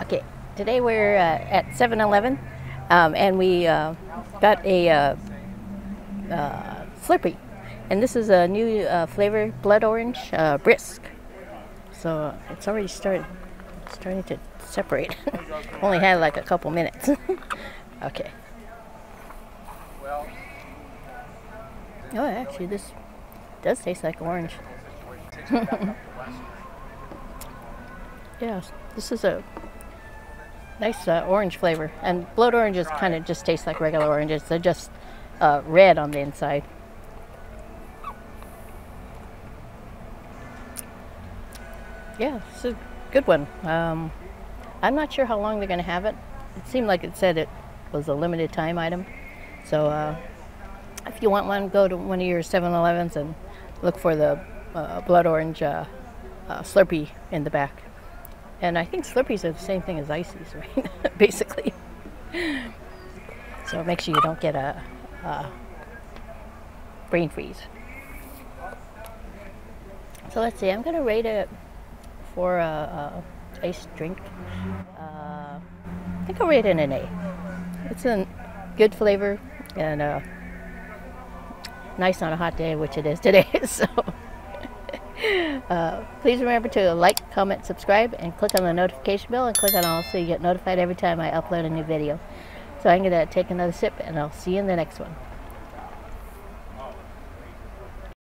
Okay, today we're uh, at 7-Eleven um, and we uh, got a uh, uh, Slurpee. And this is a new uh, flavor, blood orange, uh, brisk. So it's already started, starting to separate. Only had like a couple minutes. okay. Oh, actually, this does taste like orange. yes, this is a nice uh, orange flavor. And blood oranges kind of just taste like regular oranges. They're just uh, red on the inside. Yeah, it's a good one. Um, I'm not sure how long they're going to have it. It seemed like it said it was a limited time item. So uh, if you want one, go to one of your 7-Elevens and look for the uh, blood orange uh, uh, Slurpee in the back. And I think Slurpees are the same thing as ices, right? Basically. So make sure you don't get a, a brain freeze. So let's see, I'm going to rate it for a, a iced drink. Uh, I think I'll rate it an A. It's a good flavor and uh, nice on a hot day, which it is today. So uh, please remember to like, comment, subscribe, and click on the notification bell and click on all so you get notified every time I upload a new video. So I'm going to take another sip and I'll see you in the next one.